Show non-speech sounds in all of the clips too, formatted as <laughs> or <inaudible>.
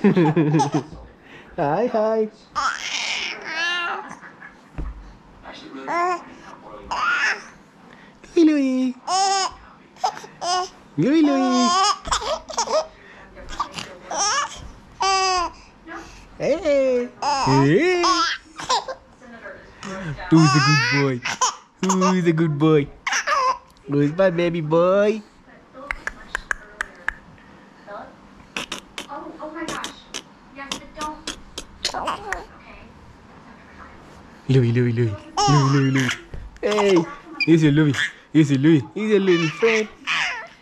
hi, hi. Louie, Louie. Louie, Louie. Hey. Hey. Who's a good boy? Who's a good boy? Who's my baby boy? Oh, oh my gosh. Yes, but don't. Okay. Louie, Louie, Louie. Louie, Louie, Louie. Hey, he's a Louie. He's a Louie. He's a little friend.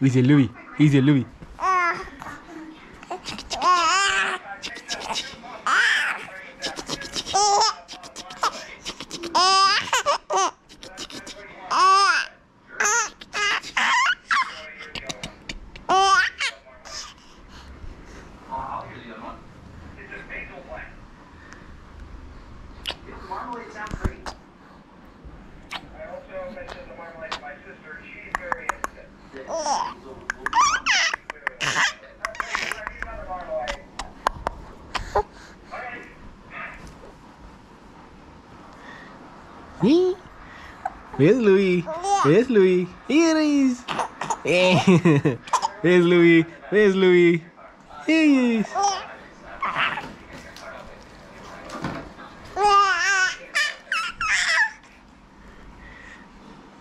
He's a Louie. He's a Louie. Me? Where's Louis? Where's Louis? Here he is. <laughs> Where's Louie? Where's Louie? Here he is.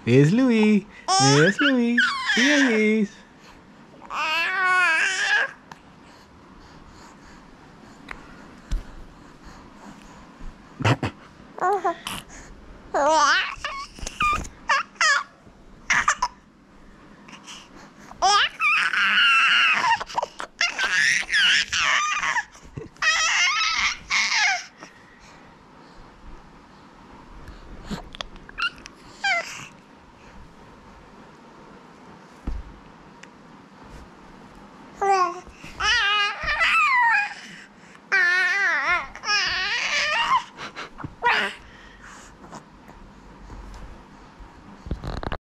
Where's Louie? Where's Louie? Here he is. Yeah. <laughs> <laughs>